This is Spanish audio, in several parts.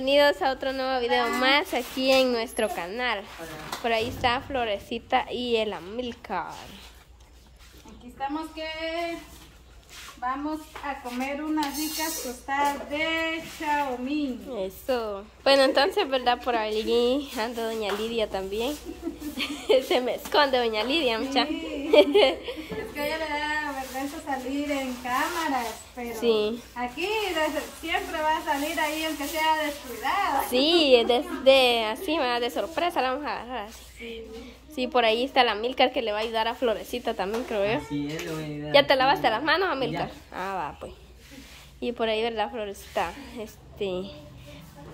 Bienvenidos a otro nuevo video más aquí en nuestro canal. Por ahí está Florecita y el Amilcar. Aquí estamos que vamos a comer unas ricas tostadas de Xiaomi. Eso. Bueno, entonces, ¿verdad? Por allí anda Doña Lidia también. Se me esconde Doña Lidia, mucha. Sí. Es que a ella le da vergüenza salir en cámaras, pero Sí. aquí de- siempre va a salir ahí aunque sea descuidada. Sí, desde así, ¿verdad? de sorpresa la vamos a agarrar así. Sí, por ahí está la Amilcar que le va a ayudar a Florecita también, creo yo. Sí, es lo que ¿Ya te lavaste las manos, Amilcar? Ah, va, pues. Y por ahí, ¿verdad, Florecita? Este.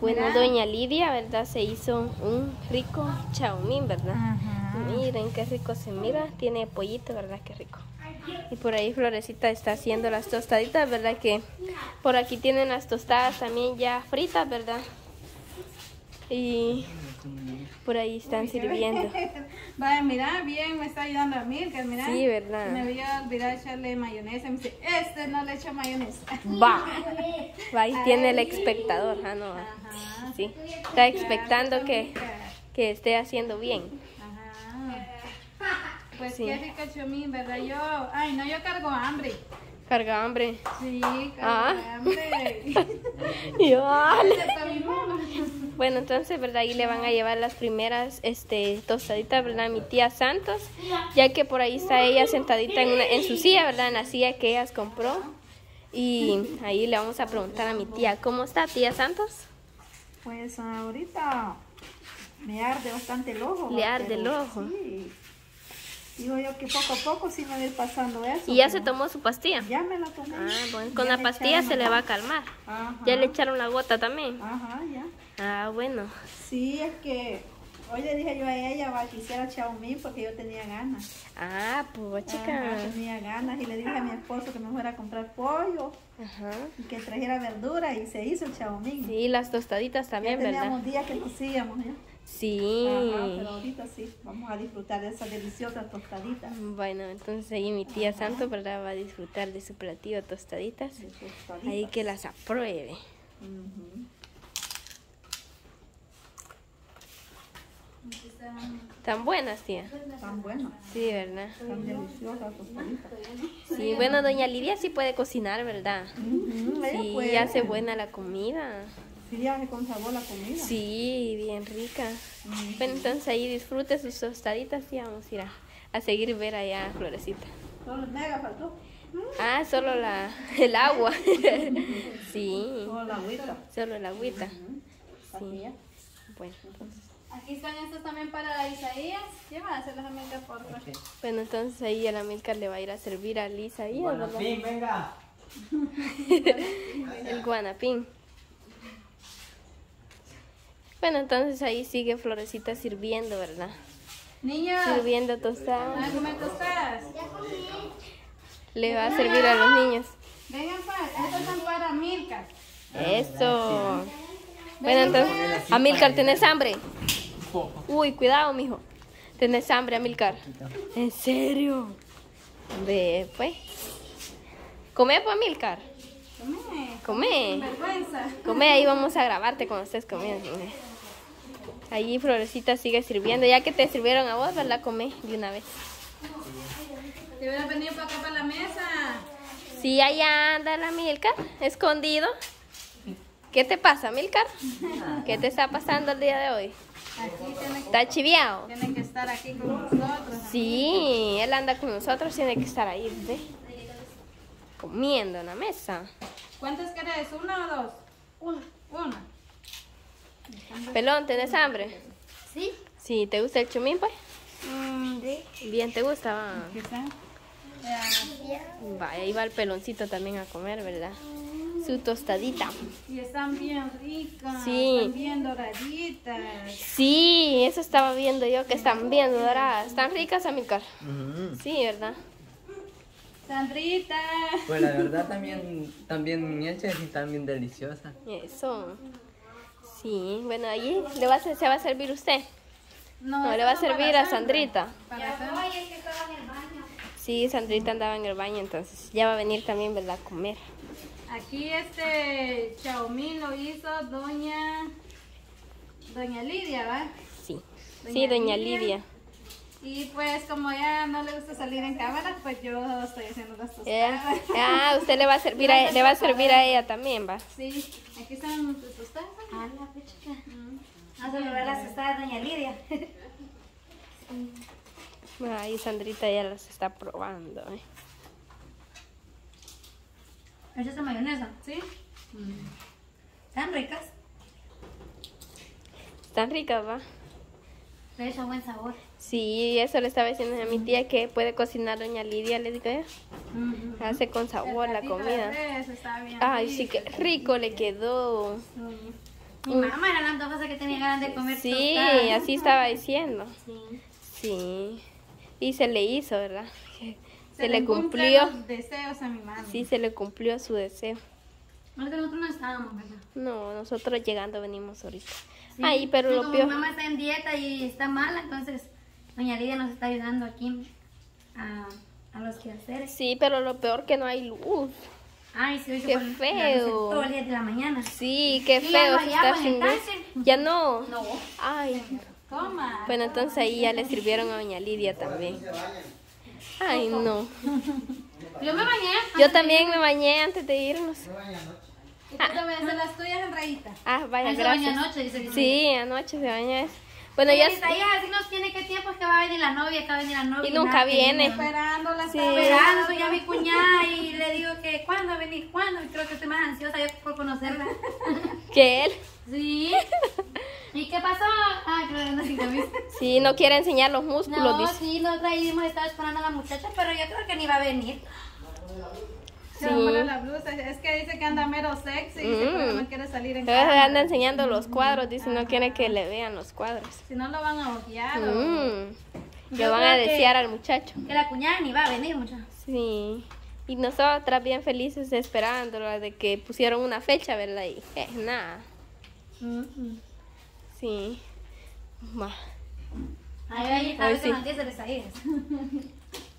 Bueno, doña Lidia, ¿verdad? Se hizo un rico chaumín, ¿verdad? Miren qué rico se mira. Tiene pollito, ¿verdad? Qué rico. Y por ahí Florecita está haciendo las tostaditas, ¿verdad? Que por aquí tienen las tostadas también ya fritas, ¿verdad? Y por ahí están sirviendo. Vaya, mira, bien me está ayudando a que mira. Sí, ¿verdad? Me había olvidado echarle mayonesa. Me dice, este no le echo mayonesa. Va. Va, ahí tiene el espectador. Ah, no. Ajá. Sí. Está expectando que, que esté haciendo bien. Ajá. Pues Sí. qué rico chomín, ¿verdad? Yo, ay, no, yo cargo hambre. Carga hambre. Sí, cargo Ah. hambre. Y vale. Excepto mi mamá. Bueno, entonces, ¿verdad? Ahí le van a llevar las primeras este, tostaditas, ¿verdad? A mi tía Santos, ya que por ahí está ella sentadita en, una- en su silla, ¿verdad? En la silla que ellas compró. Y ahí le vamos a preguntar a mi tía, ¿cómo está tía Santos? Pues ahorita me arde bastante el ojo. Le arde el ojo. Sí. Digo yo que poco a poco sí me va a ir pasando eso. ¿Y ya pero se tomó su pastilla? Ya me la tomé. Ah, bueno, con Ya la pastilla se le va a calmar. Ajá. Ya le echaron la gota también. Ajá, ya. Ah, bueno. Sí, es que hoy le dije yo a ella va, que hiciera Xiaomi porque yo tenía ganas. Ah, pues chica. Ajá, tenía ganas y le dije a mi esposo que me fuera a comprar pollo Ajá. y que trajera verdura y se hizo el Xiaomi. Sí, las tostaditas ya también, teníamos ¿verdad? días que no hacíamos ya. Sí. Ajá, pero ahorita sí, vamos a disfrutar de esas deliciosas tostaditas. Bueno, entonces ahí mi tía Santo, ¿verdad? Va a disfrutar de su platillo de tostaditas. Tostaditas. Ahí que las apruebe. Tan buenas, tía. Tan buenas, Sí, ¿verdad? tan deliciosas tostaditas. Sí, bueno, doña Lidia sí puede cocinar, ¿verdad? Ujú, ella Sí, puede. hace buena la comida. Sí, hace con sabor la comida. Sí, bien rica. Bueno, entonces ahí disfrute sus tostaditas y vamos a ir a, a seguir ver allá a Florecita. Solo el mega faltó. Ah, solo la, el agua. sí, Solo la agüita. solo el agüita. Ya. Bueno, entonces, Aquí están estos también para Isaías. Llévaselos a mi por favor. bueno, entonces ahí a la Milka le va a ir a servir a ¿verdad? fin, venga. El guanapín. Bueno, entonces ahí sigue Florecita sirviendo, ¿verdad? Niños, Sirviendo ¿van a tostadas. comer tostadas? Le va a servir a los niños. Vengan para, estos son para Milka. Eso. Bueno, entonces, Amilcar, ¿tenés hambre? Uy, cuidado, mijo. ¿Tenés hambre, Amilcar? ¿En serio? Ve, pues. Come, pues, Amilcar. Come, Come. vergüenza. Come, ahí vamos a grabarte cuando estés comiendo. Allí Florecita sigue sirviendo. Ya que te sirvieron a vos, ¿verdad? Come de una vez. Te hubieras venido para acá para la mesa. Sí, allá anda la Milcar, escondido. ¿Qué te pasa, Milcar? ¿Qué te está pasando el día de hoy? Aquí tiene, ¿Está chiviado? tiene que estar aquí con nosotros. Sí, él anda con nosotros, tiene que estar ahí, ¿ve? Comiendo en la mesa. ¿Cuántas querés? ¿Una o dos? Una. Una. Pelón, ¿tenés hambre? Sí. Sí, ¿te gusta el chumín, pues? sí. Bien, ¿te gusta? Va. Vaya, ahí va el peloncito también a comer, ¿verdad? Su tostadita. Y están bien ricas. Sí. Están bien doraditas. Sí, eso estaba viendo yo, que están bien doradas. ¿Están ricas, Amilcar? Ujú. Sí, ¿verdad? Sandrita. Pues la verdad también, también hechas y también deliciosas. Eso. Sí, bueno, allí le va a, se va a servir usted. No, le estas va a para servir a. Sandrita. Sí, Sandrita andaba en el baño, entonces ya va a venir también, ¿verdad? A comer. Aquí este chaumín lo hizo doña doña Lidia, ¿va? Sí. Doña Sí, doña Lidia. Lidia. Y pues como ella no le gusta salir en cámara, pues yo estoy haciendo las Eh, tostadas. Ah, usted le va a servir a, le va a servir a ella también, va. Sí, aquí están tus tostadas. Ah, la pechica. Vamos a probar las tostadas de doña Lidia. Ahí Sandrita ya las está probando. ¿eh? ¿Echas de mayonesa? Sí. Están ricas. Están ricas, va. Le echa buen sabor. Sí, eso le estaba diciendo a mi tía que puede cocinar doña Lidia, le digo yo. Hace con sabor la comida. está bien Ay, sí, que rico le quedó. Mi mamá era la antojosa que tenía ganas de comer Sí, así estaba diciendo. Sí. Sí. Y se le hizo, ¿verdad? Se, le cumplen cumplió. los deseos a mi mami. Sí, se le cumplió su deseo. Nosotros no estábamos, ¿verdad? No, nosotros llegando venimos ahorita. Sí. Ay, pero Y lo peor. mi mamá está en dieta y está mala, entonces doña Lidia nos está ayudando aquí a, a los quehaceres. Sí, pero lo peor que no hay luz. Ay, sí, Qué luz feo. Todo el día de la mañana. Sí, qué Sí, ya feo estar sin luz. Ya no. No. Ay. Toma. Bueno, entonces ahí ya le sirvieron a doña Lidia también. Ay, no. Yo me bañé. Yo también me bañé antes de irnos. ¿Y tú también haces las tuyas en rayita? Ah, vaya, Él se baña gracias. anoche, dice que Sí, anoche se baña. Bueno, ya. Isaías, así nos tiene que tiempo es que va a venir la novia, que va a venir la novia. Y nunca viene. Esperando las Sí. Esperando, soy a mi cuñada y le digo que cuándo va a venir, cuándo. Y creo que estoy más ansiosa yo por conocerla. Que él. Sí. ¿Y qué pasó? Ah, que no sin camisa. Sí, no quiere enseñar los músculos, No, dice. sí, nosotros ahí hemos estado esperando a la muchacha, pero yo creo que ni va a venir. Se a poner la blusa. Es que dice que anda mero sexy y Mm. no quiere salir en cámara. anda enseñando los cuadros, dice, no quiere que le vean los cuadros. Si no lo van a odiar. o- Mm. Le Yo van a desear al muchacho. Que la cuñada ni va a venir, muchacha. Sí. Y nosotras bien felices esperándola de que pusieron una fecha, ¿verdad? Y eh, nada. Sí. Ma. Ahí ahí a veces sí. nos dice de Isaías.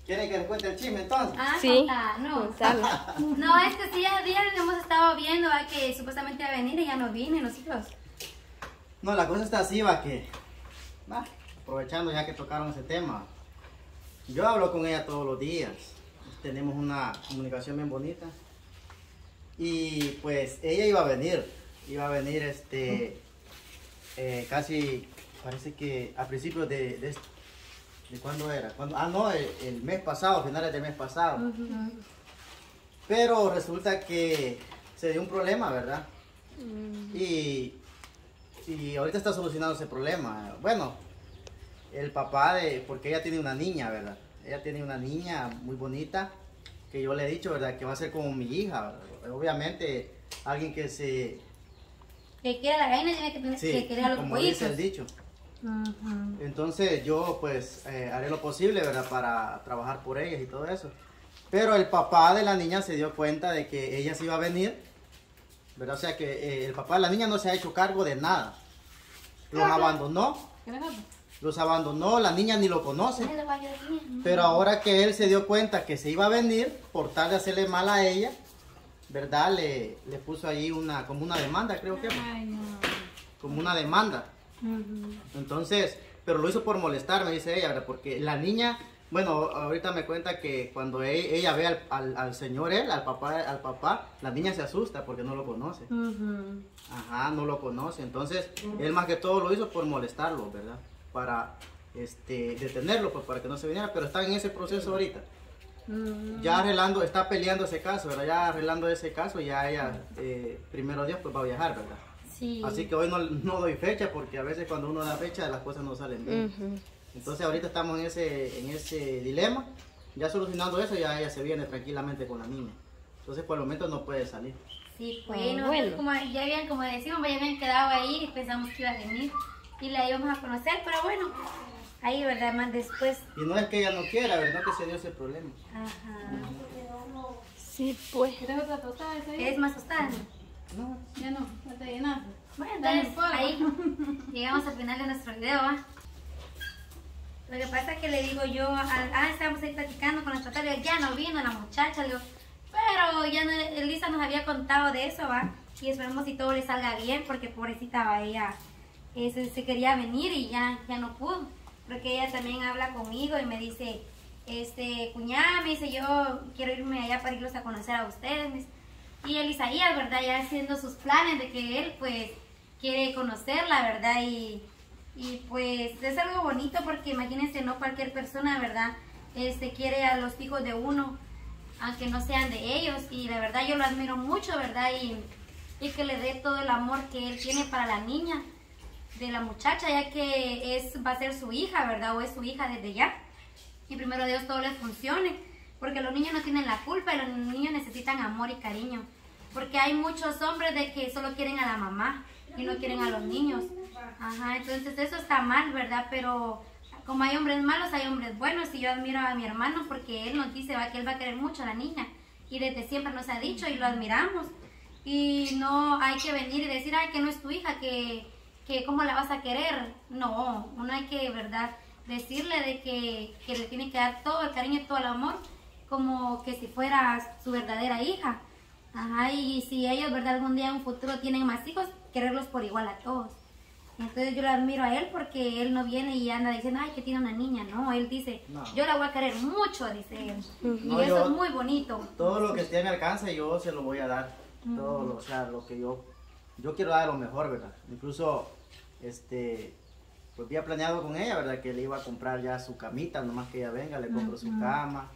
¿Quieren que les cuente el chisme entonces? Ah, Sí. Contarla. No, es que sí, ya días hemos estado viendo ¿va? que supuestamente iba a venir y ya no vine nosotros. No, la cosa está así, va que. va, aprovechando ya que tocaron ese tema. Yo hablo con ella todos los días. Tenemos una comunicación bien bonita. Y pues ella iba a venir. Iba a venir este. eh, casi. Parece que a principios de. ¿De, ¿de cuándo era? ¿Cuándo? Ah, no, el, el mes pasado, finales del mes pasado. Pero resulta que se dio un problema, ¿verdad? Y, y ahorita está solucionando ese problema. Bueno, el papá de, porque ella tiene una niña, ¿verdad? Ella tiene una niña muy bonita, que yo le he dicho, ¿verdad? Que va a ser como mi hija. ¿verdad? Obviamente, alguien que se... Que quiera la gallina tiene que, tener, Sí, que querer a los como dice el Entonces yo pues eh, haré lo posible, ¿verdad? Para trabajar por ellas y todo eso. Pero el papá de la niña se dio cuenta de que ella se iba a venir, ¿verdad? O sea que eh, el papá de la niña no se ha hecho cargo de nada. Los abandonó, los abandonó, la niña ni lo conoce. Pero ahora que él se dio cuenta que se iba a venir, por tal de hacerle mal a ella, ¿verdad? Le, le puso ahí una, como una demanda, creo que, Ay, no. como una demanda. Entonces, pero lo hizo por molestar, me dice ella, ¿verdad? Porque la niña, bueno, ahorita me cuenta que cuando e- ella ve al, al- al señor él, al papá, al papá, la niña se asusta porque no lo conoce. Ajá, no lo conoce. Entonces, él más que todo lo hizo por molestarlo, ¿verdad? Para este, detenerlo, pues para que no se viniera, pero está en ese proceso ahorita. Ya arreglando, está peleando ese caso, ¿verdad? Ya arreglando ese caso, ya ella, eh, primero Dios, pues va a viajar, ¿verdad? Sí. Así que hoy no, no doy fecha porque a veces cuando uno da fecha las cosas no salen bien. Ujú. Entonces ahorita estamos en ese, en ese dilema. Ya solucionando eso, ya ella se viene tranquilamente con la niña. Entonces por el momento no puede salir. Sí, pues Ah, nosotros bueno. como ya habían, como decimos, ya habían quedado ahí y pensamos que iba a venir y la íbamos a conocer, pero bueno, ahí, ¿verdad? Más después. Y no es que ella no quiera, ¿verdad? Que se dio ese problema. Ajá. Sí, pues. ¿Quieres otra tostada ese ahí? ¿Quieres más tostada? Ya no, ya te llenaste. Bueno, ahí llegamos al final de nuestro video. Lo que pasa es que le digo yo, ah, estábamos ahí platicando con nuestra tarea, ya no vino la muchacha, digo, Pero ya no, Elisa nos había contado de eso, ¿va? Y esperemos si todo le salga bien, porque pobrecita va ella eh, se, se quería venir y ya, ya no pudo. Porque ella también habla conmigo y me dice, este, cuñada, me dice, yo quiero irme allá para irlos a conocer a ustedes. me dice. Y el Isaías, ¿verdad? Ya haciendo sus planes de que él, pues, quiere conocerla, ¿verdad? Y, y pues es algo bonito porque imagínense, no cualquier persona, ¿verdad? Este, quiere a los hijos de uno, aunque no sean de ellos. Y la verdad yo lo admiro mucho, ¿verdad? Y, y que le dé todo el amor que él tiene para la niña, de la muchacha, ya que es, va a ser su hija, ¿verdad? O es su hija desde ya. Y primero Dios todo les funcione, porque los niños no tienen la culpa y los niños necesitan amor y cariño. Porque hay muchos hombres de que solo quieren a la mamá y no quieren a los niños. Ajá, entonces eso está mal, ¿verdad? Pero como hay hombres malos, hay hombres buenos y yo admiro a mi hermano porque él nos dice va, que él va a querer mucho a la niña y desde siempre nos ha dicho y lo admiramos. Y no hay que venir y decir, ay, que no es tu hija, que, que cómo la vas a querer. No, uno hay que, ¿verdad? Decirle de que, que le tiene que dar todo el cariño y todo el amor como que si fuera su verdadera hija. Ajá, y si ellos, ¿verdad? Algún día en un futuro tienen más hijos, quererlos por igual a todos. Entonces yo le admiro a él porque él no viene y anda diciendo, ay, que tiene una niña. No, él dice, No. yo la voy a querer mucho, dice él. Y No, eso yo- es muy bonito. Todo lo que esté a mi alcance yo se lo voy a dar. Todo lo, o sea, lo que yo, yo quiero dar lo mejor, ¿verdad? Incluso, este, pues había planeado con ella, ¿verdad? Que le iba a comprar ya su camita, nomás que ella venga, le compro su cama.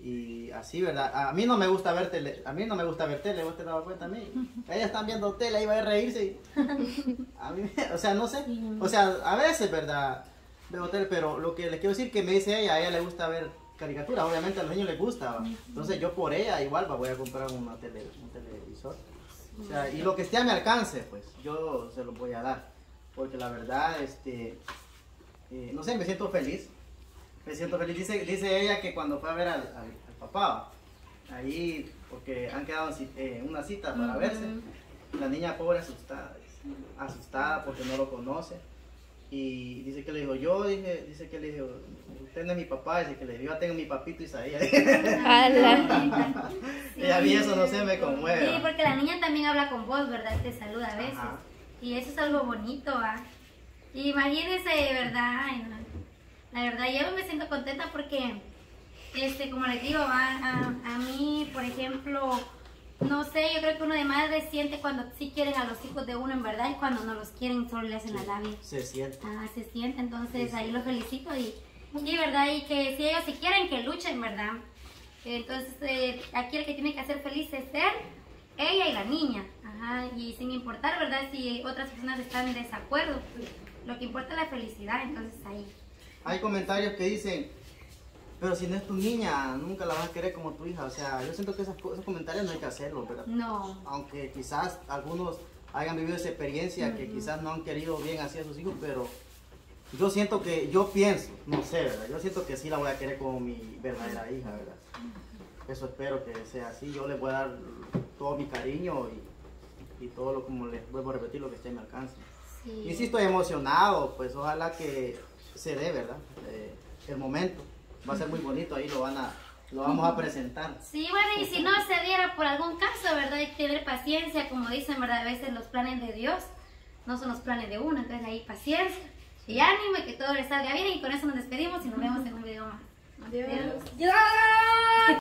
Y así, ¿verdad? A mí no me gusta ver tele, a mí no me gusta ver tele, ¿vos te das cuenta a mí? Ellas están viendo tele, ahí va a reírse y... A mí, o sea, no sé. O sea, a veces, ¿verdad? Veo tele, pero lo que les quiero decir que me dice ella, a ella le gusta ver caricaturas, obviamente a los niños les gusta. ¿va? Entonces yo por ella igual va, voy a comprar una tele, un televisor. O sea, y lo que esté a mi alcance, pues yo se lo voy a dar. Porque la verdad, este, eh, no sé, me siento feliz. Me siento feliz. Dice, dice ella que cuando fue a ver al, al- al papá, ahí, porque han quedado eh, una cita para verse, la niña pobre asustada, dice, asustada porque no lo conoce. Y dice que le dijo, yo dije, dice que le dijo, usted no es mi papá, dice que le dijo, yo tengo mi papito Isaías. Ala. y a mí eso no se me conmueve. Sí, porque la niña también habla con vos, ¿verdad? Te saluda a veces. Ajá. Y eso es algo bonito, ¿va? Y imagínense, ¿verdad? Ay, no. La verdad, yo me siento contenta porque, este, como les digo, ¿va? A, a mí, por ejemplo, no sé, yo creo que uno de madre siente cuando sí quieren a los hijos de uno en verdad y cuando no los quieren solo le hacen la labia. Se siente. Ah, se siente, entonces ahí los felicito y, y verdad, y que si ellos si quieren que luchen, ¿verdad? Entonces eh, aquí el que tiene que hacer feliz es él, ella y la niña, Ajá, y sin importar, ¿verdad? Si otras personas están en desacuerdo, lo que importa es la felicidad, entonces ahí. Hay comentarios que dicen, pero si no es tu niña, nunca la vas a querer como tu hija. O sea, yo siento que esas esos comentarios no hay que hacerlos, ¿verdad? No, Aunque quizás algunos hayan vivido esa experiencia que quizás no han querido bien así a sus hijos, pero yo siento que, yo pienso, no sé, ¿verdad? Yo siento que sí la voy a querer como mi verdadera hija, ¿verdad? Eso espero que sea así. Yo le voy a dar todo mi cariño y, y todo lo, como les vuelvo a repetir, lo que esté a mi alcance. Sí. Y sí estoy emocionado, pues ojalá que se dé, ¿verdad? Eh, el momento. Va a ser muy bonito, ahí lo van a, lo vamos a presentar. Sí, bueno, y si no se diera por algún caso, ¿verdad? Hay que tener paciencia, como dicen, ¿verdad? A veces los planes de Dios no son los planes de uno, entonces ahí paciencia y ánimo y que todo le salga bien y con eso nos despedimos y nos vemos en un video más. Adiós. Adiós.